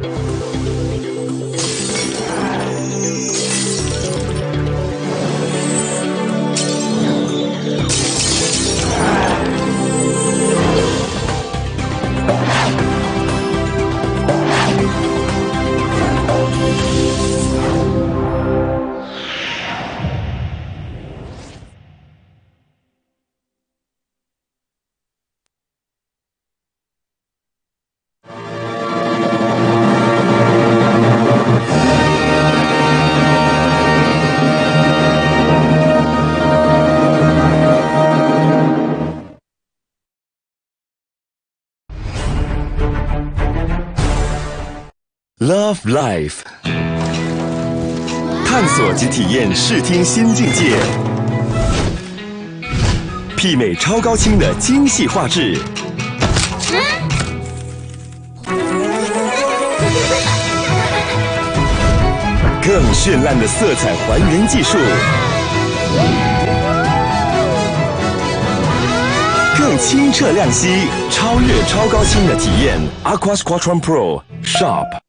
どうも。Love Life，探索及体验视听新境界，媲美超高清的精细画质，更绚烂的色彩还原技术，更清澈亮晰、超越超高清的体验。Aqua Squadron Pro Shop。